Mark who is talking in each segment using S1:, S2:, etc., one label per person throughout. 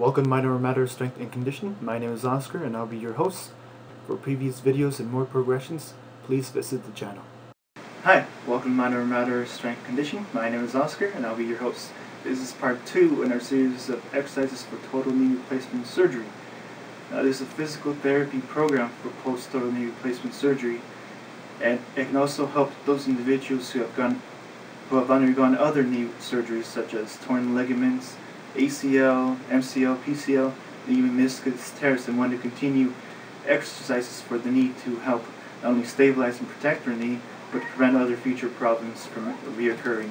S1: Welcome to Mind Over Matter Strength and Conditioning. My name is Oscar and I'll be your host. For previous videos and more progressions, please visit the channel. Hi, welcome to Mind Over Matter Strength Conditioning. My name is Oscar and I'll be your host. This is part two in our series of exercises for total knee replacement surgery. Now, this is a physical therapy program for post-total knee replacement surgery and it can also help those individuals who have gone who have undergone other knee surgeries such as torn ligaments, ACL, MCL, PCL, and even meniscus tears and want to continue exercises for the knee to help not only stabilize and protect their knee, but prevent other future problems from reoccurring.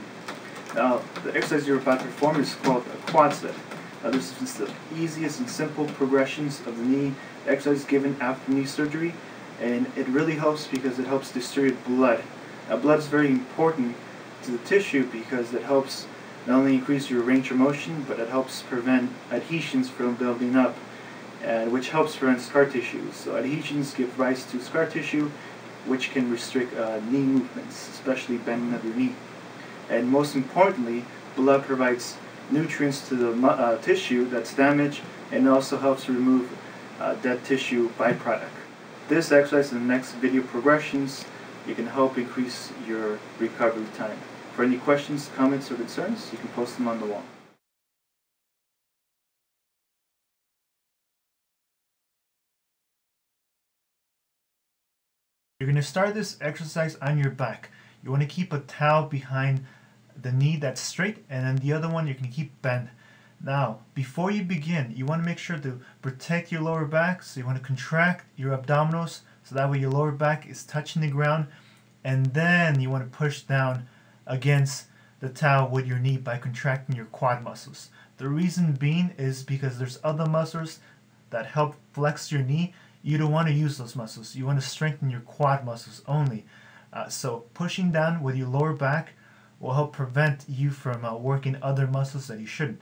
S1: Now, the exercise you're about to perform is called a quad set. Now, this is the easiest and simple progressions of the knee exercise given after knee surgery, and it really helps because it helps distribute blood. Now, blood is very important to the tissue because it helps not only increase your range of motion, but it helps prevent adhesions from building up, and which helps prevent scar tissue. So adhesions give rise to scar tissue, which can restrict uh, knee movements, especially bending of your knee. And most importantly, blood provides nutrients to the uh, tissue that's damaged and also helps remove uh, dead tissue byproduct. This exercise and the next video progressions, it can help increase your recovery time. For any questions, comments, or concerns, you can post them on the wall. You're going to start this exercise on your back. You want to keep a towel behind the knee that's straight and then the other one you can keep bent. Now, before you begin, you want to make sure to protect your lower back. So you want to contract your abdominals so that way your lower back is touching the ground. And then you want to push down against the towel with your knee by contracting your quad muscles. The reason being is because there's other muscles that help flex your knee you don't want to use those muscles. You want to strengthen your quad muscles only. Uh, so pushing down with your lower back will help prevent you from uh, working other muscles that you shouldn't.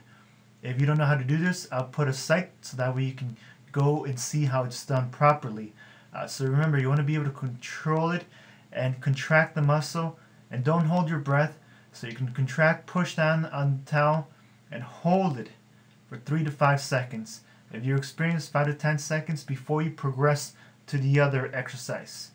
S1: If you don't know how to do this, I'll put a site so that way you can go and see how it's done properly. Uh, so remember, you want to be able to control it and contract the muscle and don't hold your breath. So you can contract, push down on the towel and hold it for 3 to 5 seconds. If you experience 5 to 10 seconds before you progress to the other exercise.